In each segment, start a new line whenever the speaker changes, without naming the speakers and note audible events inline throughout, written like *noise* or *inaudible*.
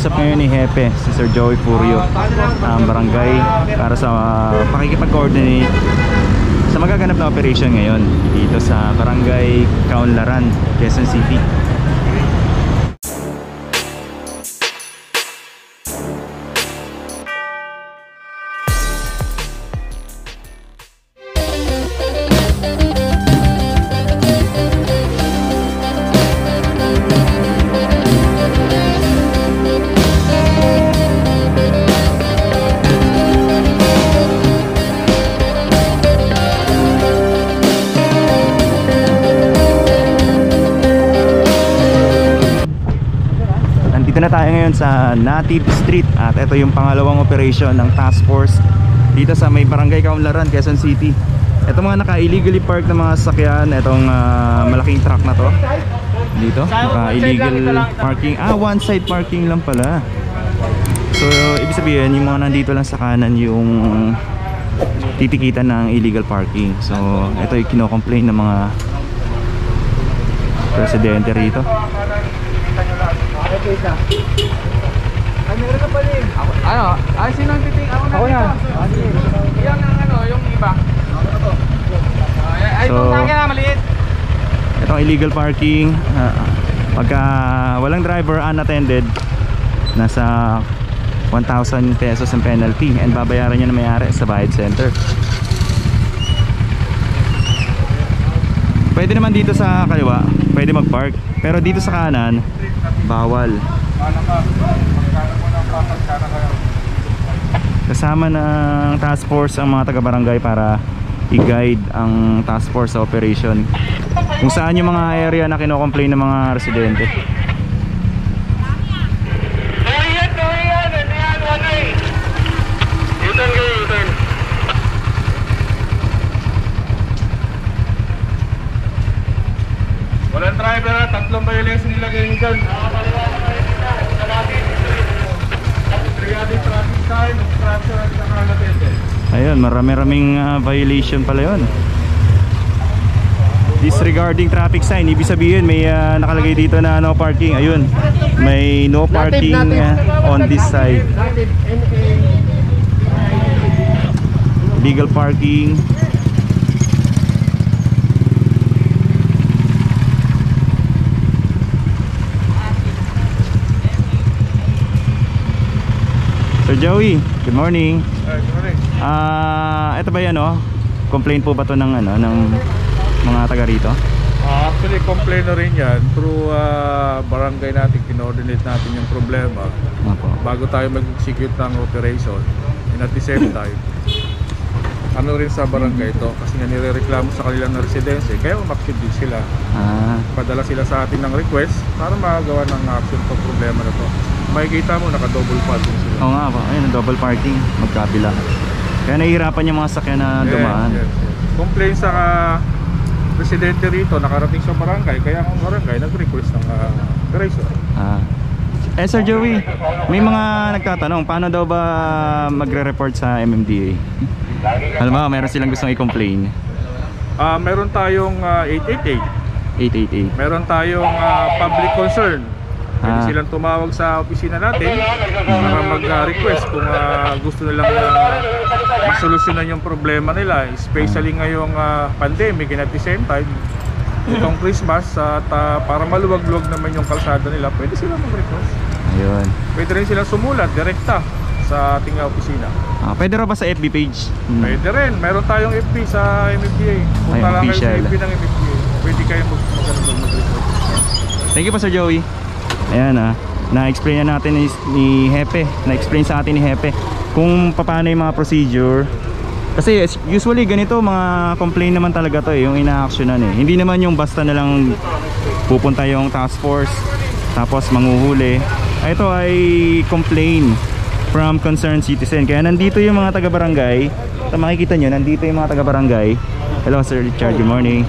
kinakausap ngayon ni Hepe, si Sir Joey Furio, ang barangay para sa uh, pakikipag-coordinate sa magaganap na operation ngayon dito sa barangay Kaunlaran, Quezon City. Nandito na tayo ngayon sa Native Street at ito yung pangalawang operation ng task force dito sa may barangay Kaunlaran, Quezon City. Ito mga naka-illegally park na mga sasakyan, itong ah, malaking truck na to. Dito, naka-illegal parking. Ah, one side parking lang pala. So, ibig sabihin, yung mga nandito lang sa kanan yung titikitan ng illegal parking. So, ito yung kinocomplain ng mga presidente rito.
Ano? Ah, sino ang titing? Ako na.
Ako na.
Yan ang ano, yung iba. Ay, ay,
So-
itong na maliit.
Itong illegal parking, ah, pagka walang driver unattended, nasa 1,000 pesos ang penalty and babayaran niya na may-ari sa Bayad Center. Pwede naman dito sa kaliwa, pwede mag-park. Pero dito sa kanan, bawal. Kasama ng task force ang mga taga-barangay para i-guide ang task force sa operation. Kung saan yung mga area na kinocomplain ng mga residente.
Doyan, doyan! Ano yan? Ano eh? U-turn kayo, U-turn. Walang driver violation nilagay nyo dyan. Triading traffic sign, obstruction at saka unattended.
Ayun, marami-raming ah, violation pala yun. Disregarding traffic sign, ibig sabihin may ah, nakalagay dito na no parking. Ayun, may no parking ah, on this side. Legal parking. Sir Joey, good morning.
Ay, sorry.
Ah, ito ba 'yan oh? Complaint po ba 'to ng ano ng mga taga rito?
Ah, actually, complain na rin yan through ah, barangay natin, kinoordinate natin yung problema
Opo.
bago tayo mag-execute ng operation and at the same *coughs* time ano rin sa barangay ito kasi nga nirereklamo sa kanilang na residensya kaya umaksyon din sila
Ah,
padala sila sa atin ng request para magawa ng action sa problema na to makikita mo naka double parking sila
oo nga. Ayun, double parking magkabila. Kaya nahihirapan yung mga sakyan na dumaan.
Yes, yes, yes. complain sa ah, residente rito nakarating sa barangay kaya ang barangay nag-request ng operation
Ah. Eh Sir Joey, may mga nagtatanong paano daw ba magre-report sa MMDA? Alam mo, meron silang gustong i-complain.
Ah, meron tayong ah, 888.
888.
Meron tayong ah, public concern. Pwede
Ah.
silang tumawag sa opisina natin para mag-request kung ah, gusto nilang uh, masolusyonan yung problema nila. Especially ngayong ah, pandemic and at the same time, itong Christmas at ah, para maluwag-luwag naman yung kalsada nila, pwede silang mag-request.
Ayun.
Pwede rin silang sumulat direkta sa ating ah, opisina.
Ah, pwede raw ba sa FB page? Hmm.
Pwede rin. Meron tayong FB sa MFDA. Punta
Ay,
lang kayo sa. FB ng MFDA. Pwede kayo mag- mag- mag-request.
Thank you po Sir Joey. Ayan ah, na-explain na natin ni, ni Hepe, na-explain sa atin ni Hepe kung paano yung mga procedure. Kasi as- usually ganito mga complain naman talaga to eh, yung ina-actionan eh. Hindi naman yung basta na lang pupunta yung task force tapos manguhuli. Ito ay complain from concerned citizen. Kaya nandito yung mga taga-barangay. Ito makikita nyo, nandito yung mga taga-barangay. Hello Sir Richard, good morning.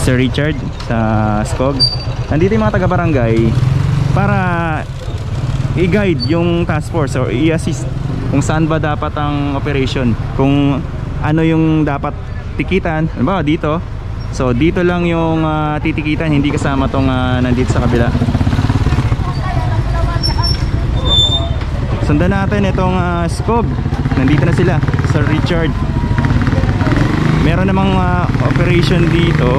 Sir Richard sa SCOG. Nandito yung mga taga-barangay para i-guide yung task force or i-assist kung saan ba dapat ang operation. Kung ano yung dapat tikitan. Ba dito? So dito lang yung ah, titikitan, hindi kasama tong ah, nandito sa kabila. Sundan natin itong uh, Scob. Nandito na sila sa Richard. Meron namang ah, operation dito.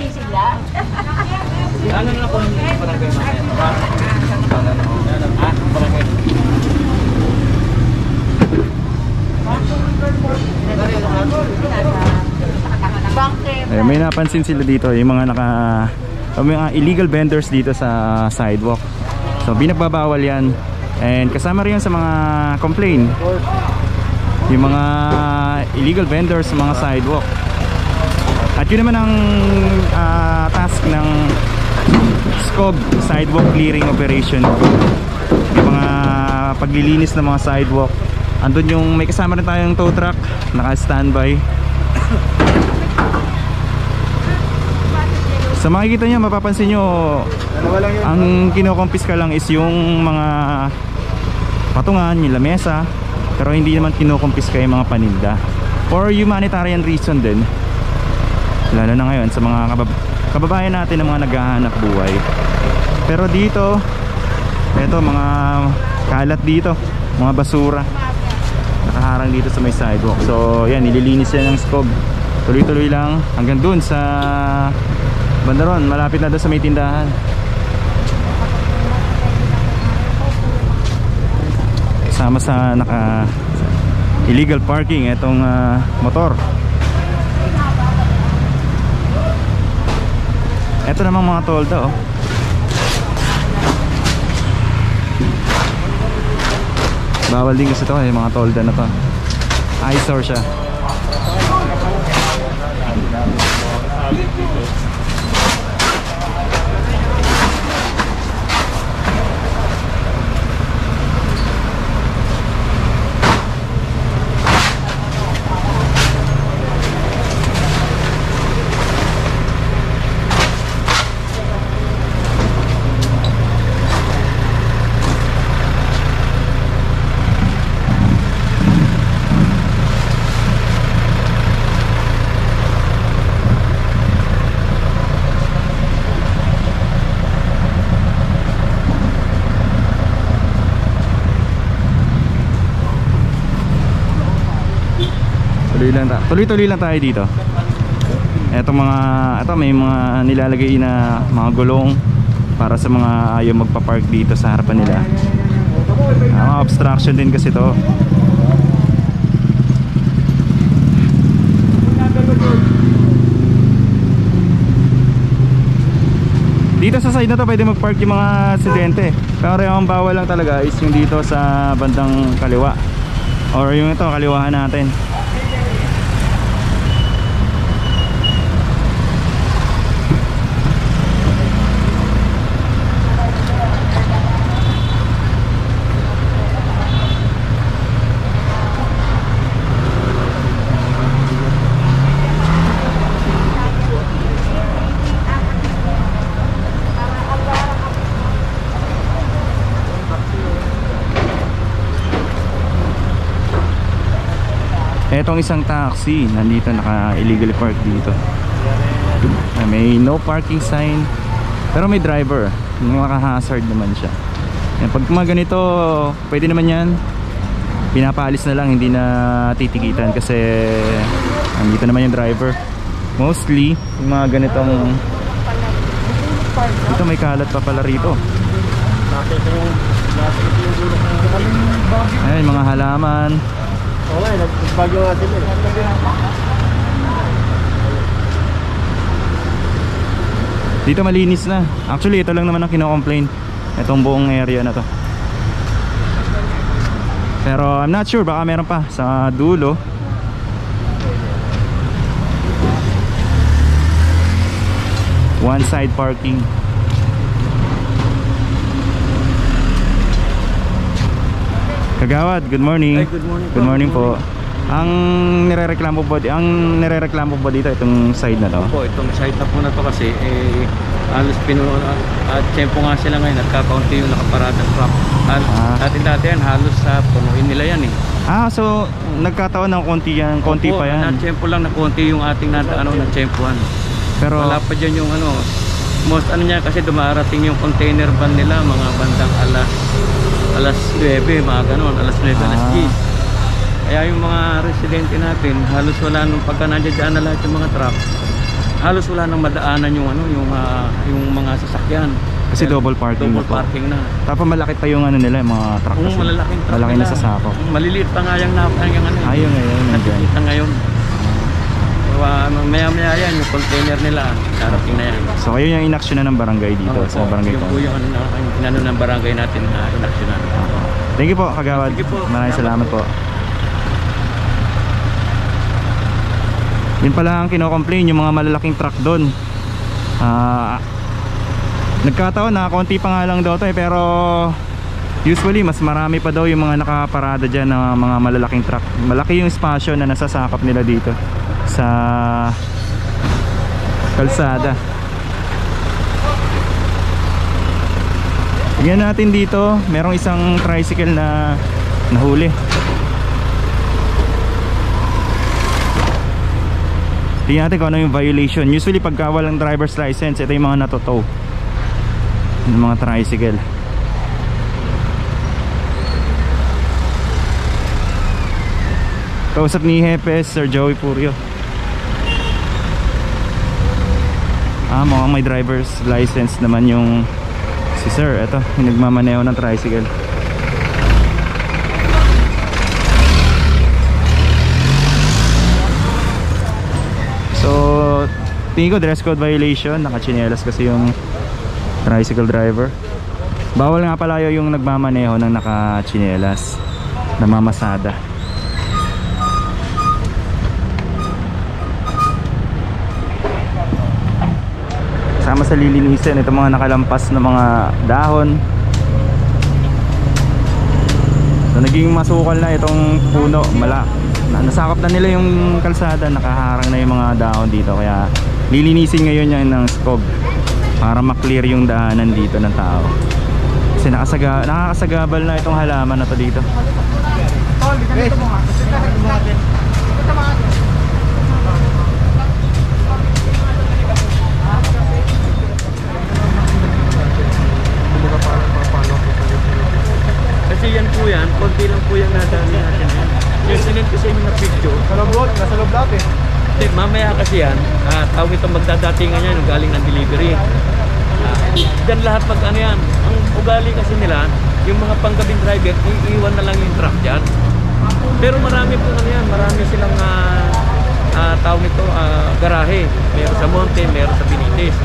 sidewalk.
Eh, may napansin sila dito yung mga naka yung mga illegal vendors dito sa sidewalk. So binagbabawal 'yan. And kasama rin sa mga complaint. Yung mga illegal vendors sa mga sidewalk. At yun naman ang ah, task ng SCOB Sidewalk Clearing Operation. Yung mga paglilinis ng mga sidewalk. Andun yung may kasama rin tayong tow truck naka-standby. Sa makikita nyo, mapapansin nyo, ang kinokompiska lang is yung mga patungan, yung lamesa, pero hindi naman kinokompiska yung mga paninda. For humanitarian reason din. Lalo na ngayon sa mga kabab- kababayan natin na mga naghahanap buhay. Pero dito, eto mga kalat dito, mga basura. Nakaharang dito sa may sidewalk. So, yan, nililinis yan ng scob. Tuloy-tuloy lang hanggang dun sa Bandaron, malapit na doon sa may tindahan. Kasama sa naka illegal parking itong ah, motor. Ito namang mga tolda oh. Bawal din kasi ito eh, mga tolda na to. Eyesore siya. Tuloy lang ta. Tuloy-tuloy lang tayo dito. Etong mga ito may mga nilalagay na mga gulong para sa mga ayaw magpa-park dito sa harapan nila. Ah, mga obstruction din kasi to. Dito sa side na to pwede mag-park yung mga estudyante. Pero yung bawal lang talaga is yung dito sa bandang kaliwa. Or yung ito kaliwahan natin. Etong isang taxi, nandito naka illegally park dito. Ah, May no parking sign. Pero may driver. Naka-hazard naman siya. Pag mga ganito, pwede naman yan. Pinapaalis na lang, hindi na titikitan kasi nandito naman yung driver. Mostly, yung mga ganitong dito may kalat pa pala rito. Ayun, mga halaman.
Oo nga, nagbagyo nga sila eh.
Dito malinis na. Actually, ito lang naman ang kino-complain. Itong buong area na to. Pero I'm not sure, baka meron pa sa dulo. One side parking. Kagawad, good morning.
Ay, good morning po.
Good morning
Good
po. Ang nirereklamo po ang nirereklamo po dito itong side na to.
Po, itong site na po na to kasi eh halos pinuno at tempo nga sila ngayon nagkakaunti yung nakaparadang truck. Hal,
Ah.
dati dati yan halos sa punuin nila yan eh.
Ah, so nagkataon ng konti yan, konti
Opo,
pa yan.
Na tempo lang na konti yung ating na ano na tempohan.
Pero
Wala pa dyan yung ano most ano niya kasi dumarating yung container van nila mga bandang alas alas 9 mga ganon alas 9 alas
Ah.
10 kaya yung mga residente natin halos wala nung pagka nandiyan na lahat yung mga truck halos wala nang madaanan yung ano yung ah, yung mga sasakyan
Kasi
Kaya
double parking
double
na po.
parking na
tapos malaki pa yung ano nila, yung mga truck
Kung
kasi.
malalaking truck
Malaki na
nila.
sa sako.
maliliit pa nga yung, na, yung ano
Ayun ngayon, nandyan.
nakikita ngayon Kaya maya maya yan yung container nila darating na yan
So kayo yung inaksyon na ng barangay dito
Oo
sa
po,
barangay
Yung
ko.
po yung ano, na- yung inano ng barangay natin na inaksyonan.
Thank you po, Kagawad.
Sige po.
Maraming salamat po. Yun pala ang kino-complain, yung mga malalaking truck doon. Ah, nagkataon na konti pa nga lang daw to eh, pero usually mas marami pa daw yung mga nakaparada dyan na mga malalaking truck. Malaki yung spasyo na nasasakop nila dito sa kalsada. Tingnan natin dito, merong isang tricycle na nahuli. Tingnan natin kung ano yung violation. Usually pagka walang driver's license, ito yung mga natotow. Yung mga tricycle. Kausap ni Hepe, Sir Joey Purio. Ah, mukhang may driver's license naman yung si Sir. Ito, yung nagmamaneho ng tricycle. So, tingin ko dress code violation. Nakachinelas kasi yung tricycle driver. Bawal nga pala yung nagmamaneho ng nakachinelas. Namamasada. Sama sa lilinisin itong mga nakalampas na mga dahon. So, naging masukal na itong puno. Mala, na, nasakop na nila yung kalsada. Nakaharang na yung mga dahon dito. Kaya lilinisin ngayon yan ng scob para maklear yung daanan dito ng tao. Kasi nakasaga, nakakasagabal na itong halaman na to dito.
Kasi yan po yan, konti lang po yung nadali natin. Yung sinend ko sa inyo na picture,
Sa loob lot, nasa loob lahat eh.
Hindi, mamaya kasi yan, uh, tawag itong magdadatingan yan, galing ng delivery. Uh, Diyan lahat mag ano yan. Ang ugali kasi nila, yung mga panggabing driver, iiwan na lang yung truck dyan. Pero marami po ano yan, marami silang uh, uh, tawag nito, ah, garahe. Meron sa Monte, meron sa Benitez.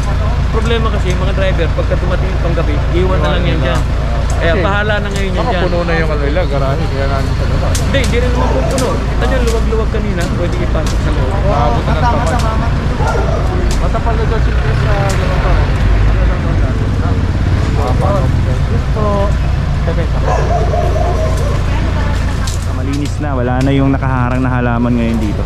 Problema kasi, mga driver, pagka dumating yung panggabi, iwan na lang yan dyan. Kaya bahala na ngayon yan dyan.
puno na yung ano nila, garahe, kaya namin sa loob.
Hindi, hindi rin naman puno. Kita nyo, luwag-luwag kanina, pwede ipasok sa loob.
Maabot na ng kamay. Matapal na dyan sa ganun pa.
Malinis na, wala na yung nakaharang na halaman ngayon dito.